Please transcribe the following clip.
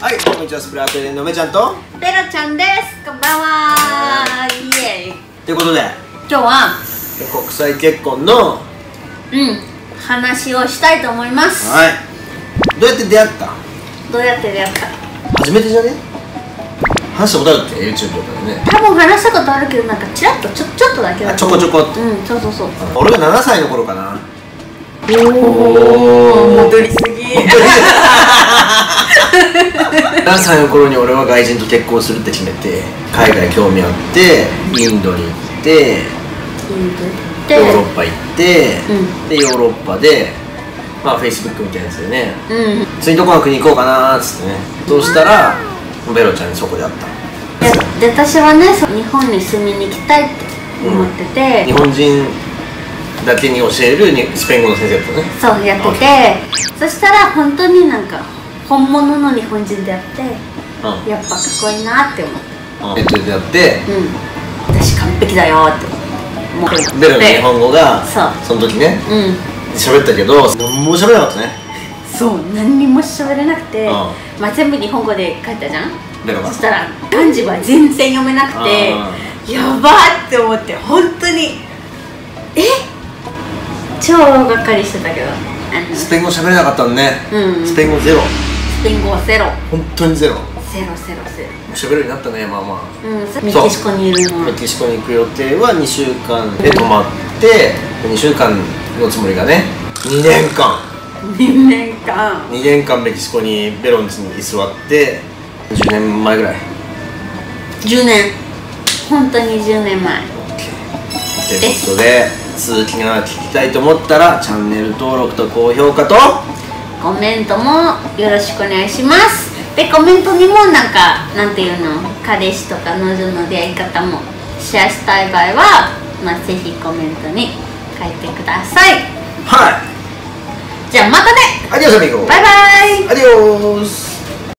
はい、こんにちは、スプラートレンの梅ちゃんと。ペロちゃんです。こんばんは。イエーイということで。今日は国際結婚の。うん話をしたいと思います。はい。どうやって出会った？どうやって出会った？初めてじゃね？話したことあるっけ YouTube とかでね。多分話したことあるけどなんかちらっとちょちょっとだけだあちょこちょこ。っとうんそうそうそう。俺が7歳の頃かな。おお戻りすぎ 7歳の頃に俺は外人と結婚するって決めて海外興味あってインドに行ってヨーロッパ行って、うでヨーロッパでまあ Facebook みたいなやつでね。うん。次どこの国行こうかなーっつってね。そうしたらベロちゃんにそこで会った。でで私はね日本に住みに行きたいって思ってて、日本人だけに教えるにスペイン語の先生だったね。そうやってて。そしたら本当になんか本物の日本人であってうん。やっぱかっこいいなって思ってネットでやってうん。私完璧だよって思ってベロの日本語がそう。その時ねうん。喋ったけど何も喋れなかったね。そう何にも喋れなくて、うん。まあ、全部日本語で書いたじゃん？そしたら漢字は全然読めなくてやばーって思って本当にえ？超がっかりしてたけど。スペイン語喋れなかったのね。うん。スペイン語ゼロスペイン語はゼロ。本当にゼロ。ゼロゼロゼ喋れるようになったねまあまあ。ロうんメキシコにいるのメキシコに行く予定は2週間で泊まって2週間のつもりがね2年間。2年間。2年間メキシコにベロンチに居座って10年前ぐらい。10年。本当に10年前。ということで続きが聞きたいと思ったらチャンネル登録と高評価とコメントもよろしくお願いします。でコメントにもなんかなんていうの？彼氏とか彼女の出会い方もシェアしたい場合は、まあ、ぜひコメントに書いてください。はい。じゃあまたね。アディオスアミゴバイバイ。アディオス